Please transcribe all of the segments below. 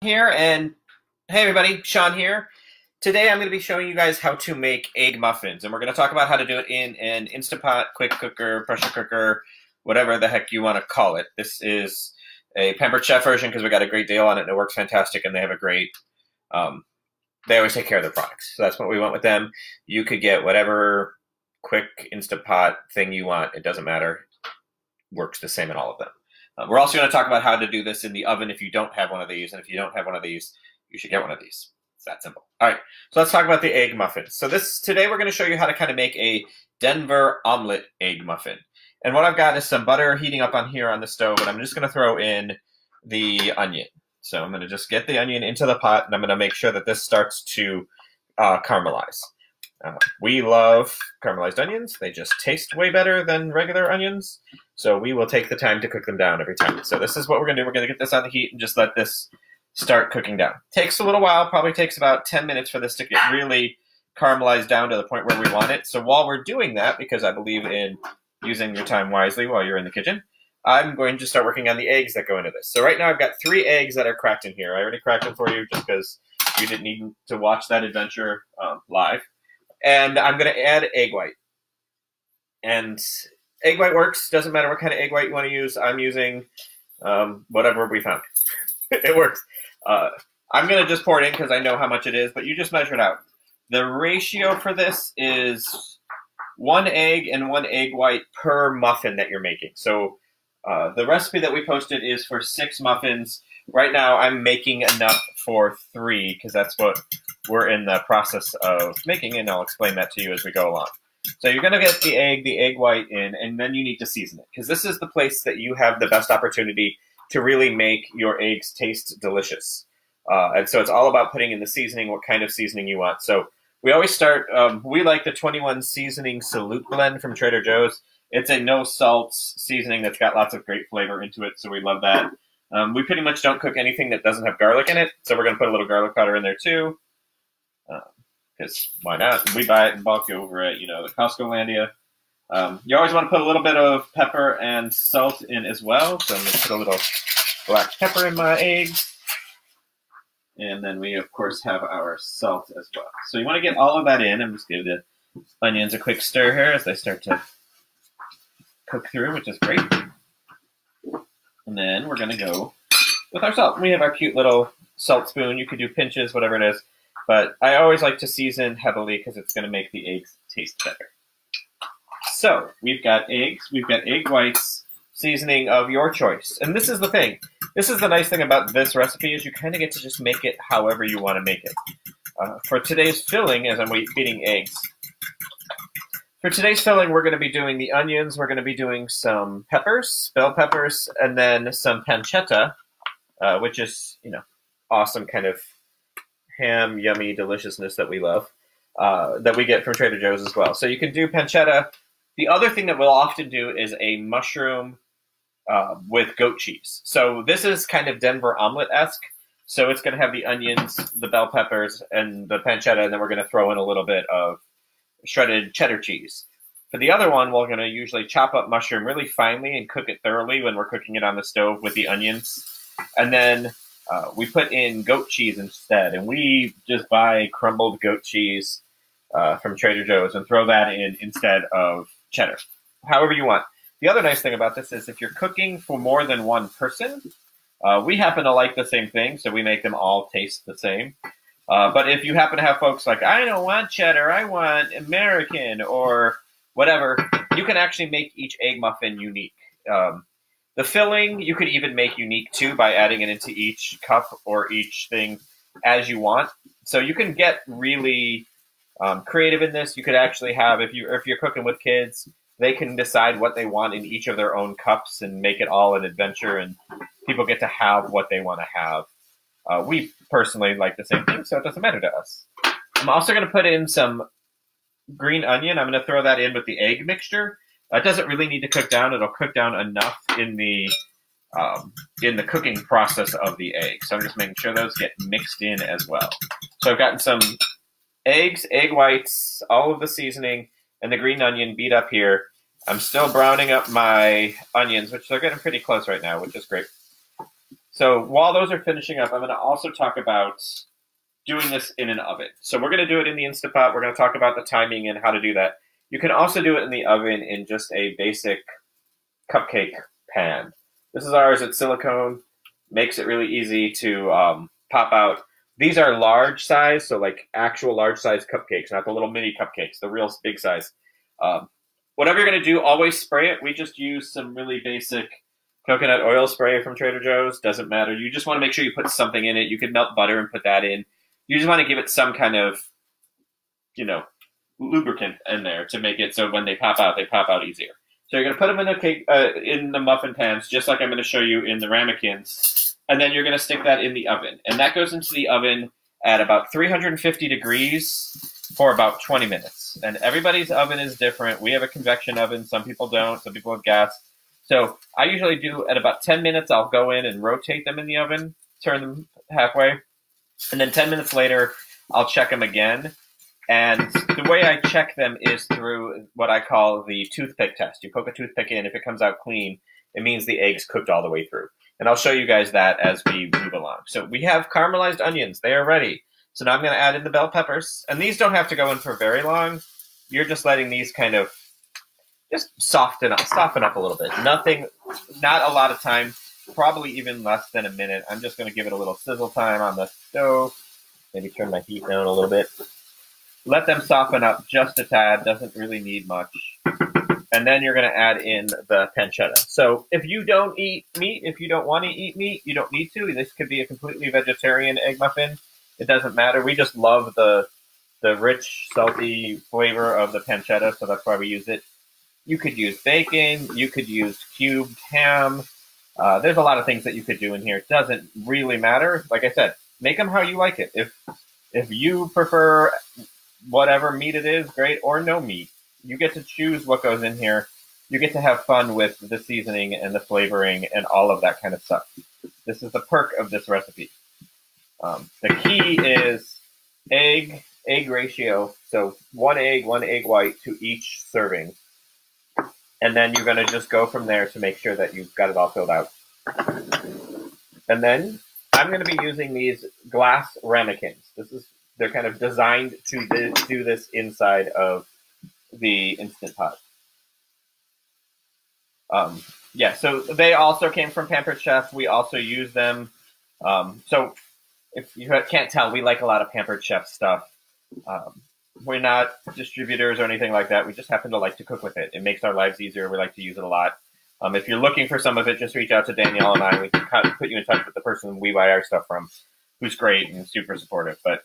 here and hey everybody sean here. Today i'm going to be showing you guys how to make egg muffins and we're going to talk about how to do it in an instapot quick cooker pressure cooker whatever the heck you want to call it. This is a pampered chef version because we got a great deal on it and it works fantastic and they have a great um, they always take care of their products. So that's what we went with them. You could get whatever quick instapot thing you want. It doesn't matter. Works the same in all of them uh, we're also going to talk about how to do this in the oven if you don't have one of these, and if you don't have one of these, you should get one of these. It's that simple. All right, so let's talk about the egg muffin. So this today we're going to show you how to kind of make a Denver omelet egg muffin. And what I've got is some butter heating up on here on the stove, and I'm just going to throw in the onion. So I'm going to just get the onion into the pot, and I'm going to make sure that this starts to uh, caramelize. Uh, we love caramelized onions. They just taste way better than regular onions. So we will take the time to cook them down every time. So this is what we're going to do. We're going to get this on the heat and just let this start cooking down. Takes a little while. Probably takes about 10 minutes for this to get really caramelized down to the point where we want it. So while we're doing that, because I believe in using your time wisely while you're in the kitchen, I'm going to start working on the eggs that go into this. So right now I've got three eggs that are cracked in here. I already cracked them for you just because you didn't need to watch that adventure um, live and I'm going to add egg white. And egg white works. Doesn't matter what kind of egg white you want to use. I'm using um, whatever we found. it works. Uh, I'm going to just pour it in because I know how much it is, but you just measure it out. The ratio for this is one egg and one egg white per muffin that you're making. So uh, the recipe that we posted is for six muffins. Right now, I'm making enough for three because that's what we're in the process of making, and I'll explain that to you as we go along. So you're going to get the egg, the egg white in, and then you need to season it because this is the place that you have the best opportunity to really make your eggs taste delicious. Uh, and so it's all about putting in the seasoning, what kind of seasoning you want. So we always start. Um, we like the 21 seasoning salute blend from Trader Joe's. It's a no salts seasoning that's got lots of great flavor into it, so we love that. Um, we pretty much don't cook anything that doesn't have garlic in it, so we're going to put a little garlic powder in there too because why not? We buy it in bulk over at you know the Costco Landia. Um, you always want to put a little bit of pepper and salt in as well. So I'm to put a little black pepper in my eggs. And then we, of course, have our salt as well. So you want to get all of that in. I'm just give the onions a quick stir here as they start to cook through, which is great. And then we're going to go with our salt. We have our cute little salt spoon. You could do pinches, whatever it is. But I always like to season heavily because it's going to make the eggs taste better. So we've got eggs, we've got egg whites, seasoning of your choice. And this is the thing. This is the nice thing about this recipe is you kind of get to just make it however you want to make it. Uh, for today's filling, as I'm beating eggs, for today's filling, we're going to be doing the onions. We're going to be doing some peppers, bell peppers, and then some pancetta, uh, which is you know awesome kind of ham, yummy deliciousness that we love, uh, that we get from Trader Joe's as well. So you can do pancetta. The other thing that we'll often do is a mushroom uh, with goat cheese. So this is kind of Denver omelet esque. So it's going to have the onions, the bell peppers, and the pancetta, and then we're going to throw in a little bit of shredded cheddar cheese. For the other one, we're going to usually chop up mushroom really finely and cook it thoroughly when we're cooking it on the stove with the onions. And then uh, we put in goat cheese instead, and we just buy crumbled goat cheese uh, from Trader Joe's and throw that in instead of cheddar. However you want. The other nice thing about this is if you're cooking for more than one person, uh, we happen to like the same thing, so we make them all taste the same. Uh, but if you happen to have folks like, I don't want cheddar, I want American or whatever, you can actually make each egg muffin unique. Um, the filling you could even make unique too by adding it into each cup or each thing as you want. So you can get really um, creative in this. You could actually have if you if you're cooking with kids, they can decide what they want in each of their own cups and make it all an adventure, and people get to have what they want to have. Uh, we personally like the same thing, so it doesn't matter to us. I'm also going to put in some green onion. I'm going to throw that in with the egg mixture. It doesn't really need to cook down. It'll cook down enough in the um, in the cooking process of the egg. So I'm just making sure those get mixed in as well. So I've gotten some eggs, egg whites, all of the seasoning, and the green onion beat up here. I'm still browning up my onions, which they're getting pretty close right now, which is great. So while those are finishing up, I'm going to also talk about doing this in an oven. So we're going to do it in the Instant Pot. We're going to talk about the timing and how to do that. You can also do it in the oven in just a basic cupcake pan. This is ours. It's silicone. Makes it really easy to um, pop out. These are large size, so like actual large size cupcakes, not the little mini cupcakes, the real big size. Um, whatever you're to do, always spray it. We just use some really basic coconut oil spray from Trader Joe's. Doesn't matter. You just want to make sure you put something in it. You can melt butter and put that in. You just want to give it some kind of, you know, lubricant in there to make it so when they pop out, they pop out easier. So you're going to put them in the cake, uh, in the muffin pans, just like I'm going to show you in the ramekins and then you're going to stick that in the oven. And that goes into the oven at about 350 degrees for about 20 minutes. And everybody's oven is different. We have a convection oven. Some people don't. Some people have gas. So I usually do at about 10 minutes, I'll go in and rotate them in the oven, turn them halfway. And then 10 minutes later, I'll check them again. And the way I check them is through what I call the toothpick test. You poke a toothpick in. If it comes out clean, it means the egg's cooked all the way through. And I'll show you guys that as we move along. So we have caramelized onions. They are ready. So now I'm going to add in the bell peppers. And these don't have to go in for very long. You're just letting these kind of just soften up, soften up a little bit. Nothing, not a lot of time, probably even less than a minute. I'm just going to give it a little sizzle time on the stove. Maybe turn my heat down a little bit. Let them soften up just a tad. Doesn't really need much and then you're going to add in the pancetta. So if you don't eat meat, if you don't want to eat meat, you don't need to. This could be a completely vegetarian egg muffin. It doesn't matter. We just love the the rich, salty flavor of the pancetta, so that's why we use it. You could use bacon. You could use cubed ham. Uh, there's a lot of things that you could do in here. It doesn't really matter. Like I said, make them how you like it. If if you prefer whatever meat it is, great, or no meat you get to choose what goes in here. You get to have fun with the seasoning and the flavoring and all of that kind of stuff. This is the perk of this recipe. Um, the key is egg egg ratio. So one egg, one egg white to each serving. And then you're going to just go from there to make sure that you've got it all filled out. And then I'm going to be using these glass ramekins. This is they're kind of designed to do this inside of the Instant Pot. Um, yeah, so they also came from Pampered Chef. We also use them. Um, so if you can't tell, we like a lot of Pampered Chef stuff. Um, we're not distributors or anything like that. We just happen to like to cook with it. It makes our lives easier. We like to use it a lot. Um, if you're looking for some of it, just reach out to Danielle and I. We can kind of put you in touch with the person we buy our stuff from, who's great and super supportive. But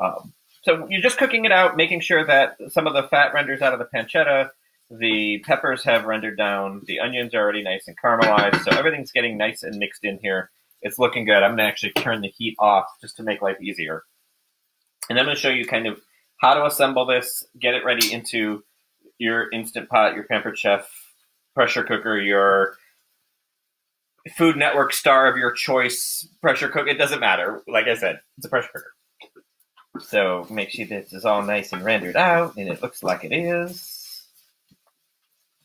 um, so you're just cooking it out, making sure that some of the fat renders out of the pancetta, the peppers have rendered down, the onions are already nice and caramelized, so everything's getting nice and mixed in here. It's looking good. I'm going to actually turn the heat off just to make life easier. And I'm going to show you kind of how to assemble this, get it ready into your Instant Pot, your Pampered Chef pressure cooker, your Food Network star of your choice pressure cooker. It doesn't matter. Like I said, it's a pressure cooker. So make sure this is all nice and rendered out, and it looks like it is.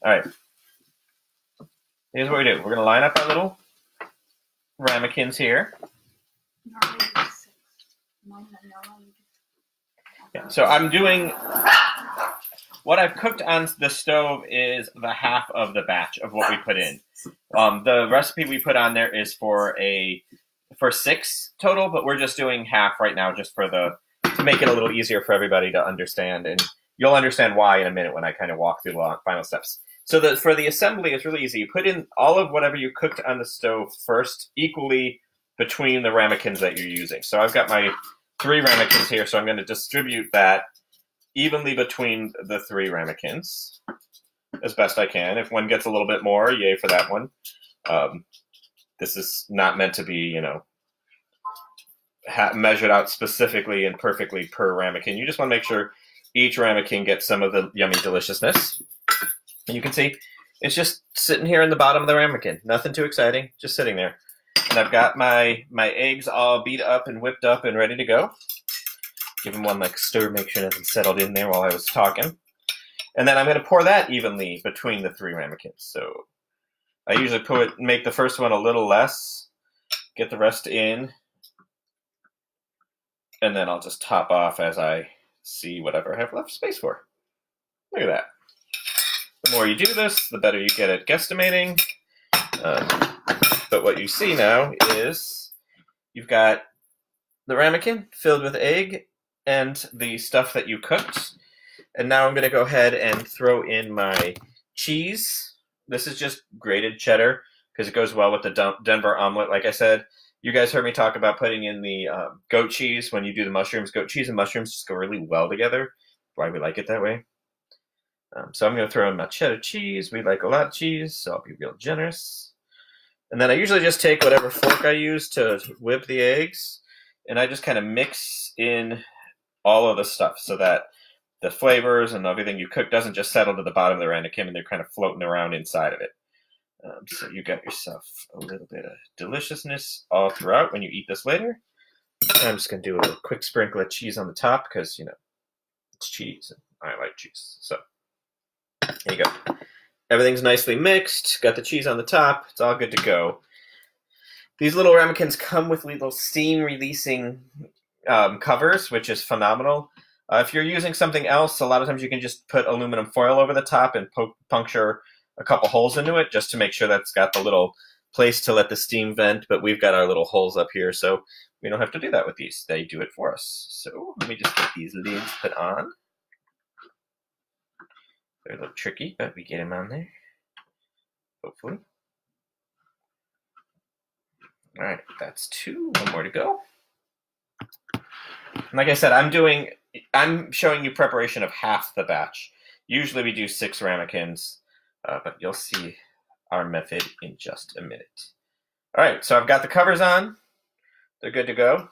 All right. Here's what we do. We're going to line up our little ramekins here. Yeah, so I'm doing what I've cooked on the stove is the half of the batch of what we put in. Um, the recipe we put on there is for a for six total, but we're just doing half right now just for the make it a little easier for everybody to understand. And you'll understand why in a minute when I kind of walk through the final steps. So the, for the assembly, it's really easy. You put in all of whatever you cooked on the stove first, equally between the ramekins that you're using. So I've got my three ramekins here, so I'm going to distribute that evenly between the three ramekins as best I can. If one gets a little bit more, yay for that one. Um, this is not meant to be, you know, ha- measured out specifically and perfectly per ramekin. You just want to make sure each ramekin gets some of the yummy deliciousness. And you can see it's just sitting here in the bottom of the ramekin. Nothing too exciting, just sitting there. And I've got my my eggs all beat up and whipped up and ready to go. Give them one like stir, make sure nothing settled in there while I was talking. And then I'm going to pour that evenly between the three ramekins. So I usually put make the first one a little less get the rest in, and then I'll just top off as I see whatever I have left space for. Look at that. The more you do this, the better you get at guesstimating. Um, but what you see now is you've got the ramekin filled with egg and the stuff that you cooked. And now I'm going to go ahead and throw in my cheese. This is just grated cheddar because it goes well with the Denver omelet, like I said. You guys heard me talk about putting in the um, goat cheese when you do the mushrooms. Goat cheese and mushrooms just go really well together. Why we like it that way. Um, so I'm going to throw in my cheddar cheese. We like a lot of cheese, so I'll be real generous. And then I usually just take whatever fork I use to whip the eggs, and I just kind of mix in all of the stuff so that the flavors and everything you cook doesn't just settle to the bottom of the ramekin and they're kind of floating around inside of it. Um, so you got yourself a little bit of deliciousness all throughout when you eat this later. I'm just going to do a quick sprinkle of cheese on the top because, you know, it's cheese and I like cheese. So there you go. Everything's nicely mixed. Got the cheese on the top. It's all good to go. These little ramekins come with little steam releasing um, covers, which is phenomenal. Uh, if you're using something else, a lot of times you can just put aluminum foil over the top and puncture a couple holes into it just to make sure that's got the little place to let the steam vent, but we've got our little holes up here, so we don't have to do that with these. They do it for us. So let me just get these lids put on. They're a little tricky, but we get them on there. Hopefully. Alright, that's two. One more to go. And like I said, I'm doing, I'm showing you preparation of half the batch. Usually we do six ramekins uh, but you'll see our method in just a minute. All right, so I've got the covers on. They're good to go.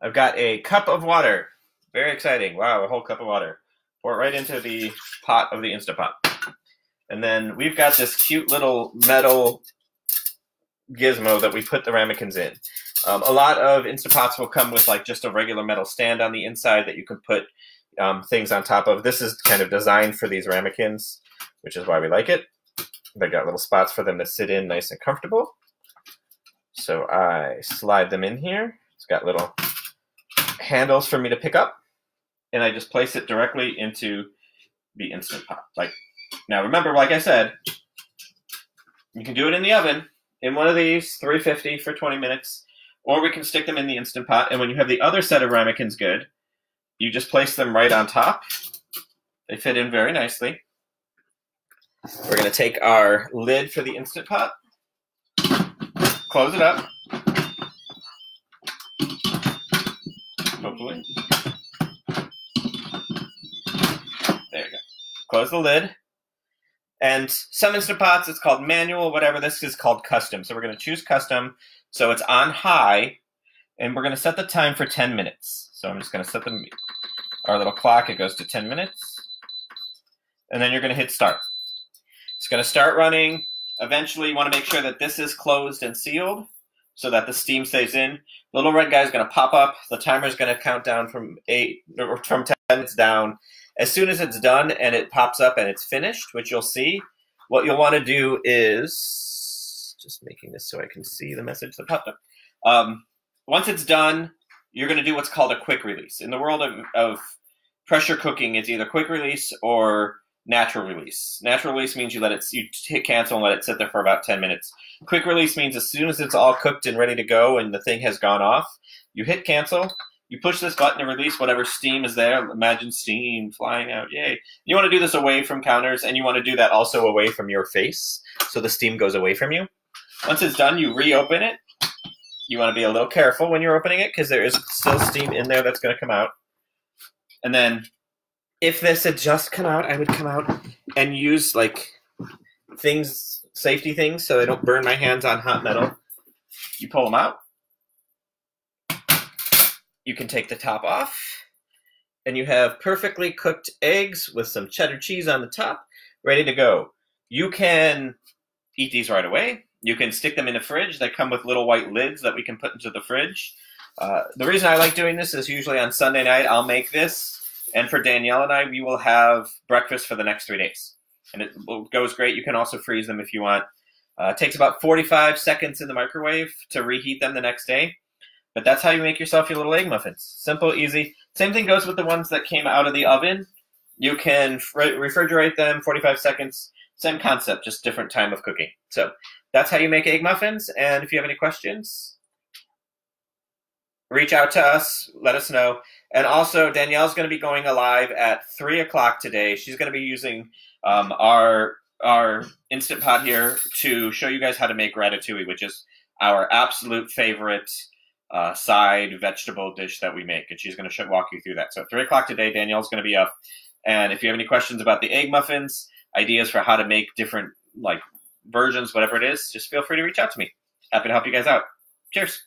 I've got a cup of water. Very exciting. Wow, a whole cup of water. Pour it right into the pot of the Instapot. And then we've got this cute little metal gizmo that we put the ramekins in. Um, a lot of Instapots will come with like just a regular metal stand on the inside that you can put um, things on top of. This is kind of designed for these ramekins which is why we like it. They got little spots for them to sit in nice and comfortable. So I slide them in here. It's got little handles for me to pick up, and I just place it directly into the Instant Pot. Like now, remember, like I said, you can do it in the oven in one of these, 350 for 20 minutes, or we can stick them in the Instant Pot. And when you have the other set of ramekins good, you just place them right on top. They fit in very nicely. We're going to take our lid for the Instant Pot, close it up, hopefully. There we go. Close the lid. And some Instant Pots, it's called manual, whatever. This is called custom. So we're going to choose custom. So it's on high, and we're going to set the time for 10 minutes. So I'm just going to set the, our little clock. It goes to 10 minutes. And then you're going to hit start. It's going to start running. Eventually, you want to make sure that this is closed and sealed so that the steam stays in. Little red guy is going to pop up. The timer is going to count down from eight or from ten minutes down. As soon as it's done and it pops up and it's finished, which you'll see, what you'll want to do is just making this so I can see the message that popped up. Um, once it's done, you're going to do what's called a quick release. In the world of, of pressure cooking, it's either quick release or natural release. Natural release means you let it you hit cancel and let it sit there for about 10 minutes. Quick release means as soon as it's all cooked and ready to go and the thing has gone off, you hit cancel, you push this button to release whatever steam is there. Imagine steam flying out. Yay. You want to do this away from counters and you want to do that also away from your face so the steam goes away from you. Once it's done, you reopen it. You want to be a little careful when you're opening it because there is still steam in there that's going to come out. And then if this had just come out, I would come out and use like things, safety things, so I don't burn my hands on hot metal. You pull them out. You can take the top off, and you have perfectly cooked eggs with some cheddar cheese on the top, ready to go. You can eat these right away. You can stick them in the fridge. They come with little white lids that we can put into the fridge. Uh, the reason I like doing this is usually on Sunday night I'll make this and for Danielle and I, we will have breakfast for the next three days. And it goes great. You can also freeze them if you want. Uh, it takes about 45 seconds in the microwave to reheat them the next day. But that's how you make yourself your little egg muffins. Simple, easy. Same thing goes with the ones that came out of the oven. You can refrigerate them 45 seconds. Same concept, just different time of cooking. So that's how you make egg muffins. And if you have any questions, reach out to us, let us know. And also, Danielle's going to be going live at 3 o'clock today. She's going to be using um, our our Instant Pot here to show you guys how to make ratatouille, which is our absolute favorite uh, side vegetable dish that we make. And she's going to walk you through that. So at 3 o'clock today, Danielle's going to be up. And if you have any questions about the egg muffins, ideas for how to make different like versions, whatever it is, just feel free to reach out to me. Happy to help you guys out. Cheers.